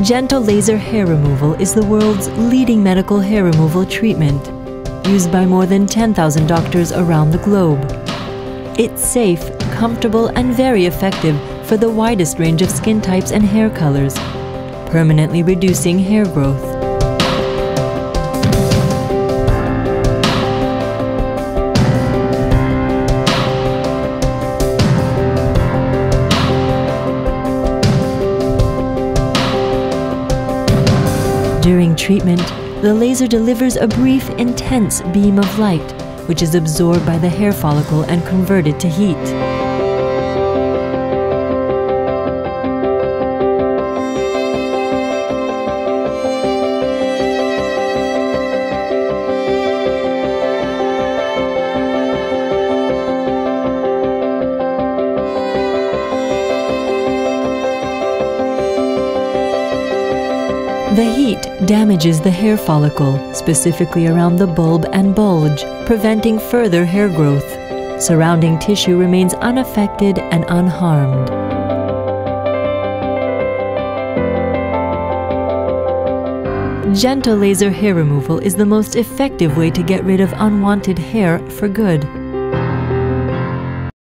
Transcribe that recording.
GentleLase hair removal is the world's leading medical hair removal treatment, used by more than 10,000 doctors around the globe. It's safe, comfortable, and very effective for the widest range of skin types and hair colors, permanently reducing hair growth. During treatment, the laser delivers a brief, intense beam of light, which is absorbed by the hair follicle and converted to heat. The heat damages the hair follicle, specifically around the bulb and bulge, preventing further hair growth. Surrounding tissue remains unaffected and unharmed. GentleLase hair removal is the most effective way to get rid of unwanted hair for good.